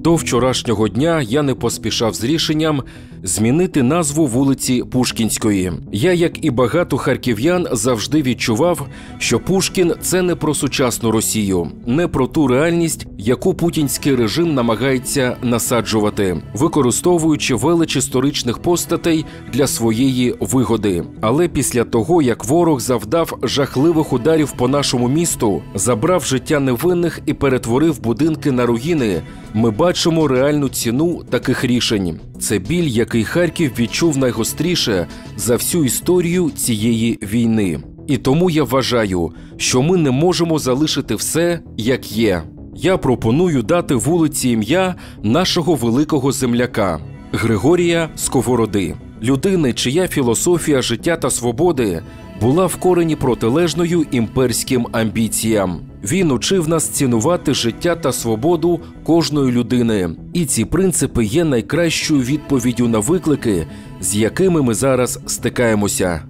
До вчорашнього дня я не поспішав з рішенням змінити назву вулиці Пушкінської. Я, як і багато харків'ян, завжди відчував, що Пушкін це не про сучасну Росію, не про ту реальність, яку путінський режим намагається насаджувати, використовуючи велич історичних постатей для своєї вигоди. Але після того, як ворог завдав жахливих ударів по нашому місту, забрав життя невинних і перетворив будинки на руїни, ми бачимо реальну ціну таких рішень. Це біль, який Харків відчув найгостріше за всю історію цієї війни. І тому я вважаю, що ми не можемо залишити все як є. Я пропоную дати вулиці ім'я нашого великого земляка Григорія Сковороди, людини, чия філософія життя та свободи була в корені протилежною імперським амбіціям. Він учив нас цінувати життя та свободу кожної людини, і ці принципи є найкращою відповіддю на виклики, з якими ми зараз стикаємося.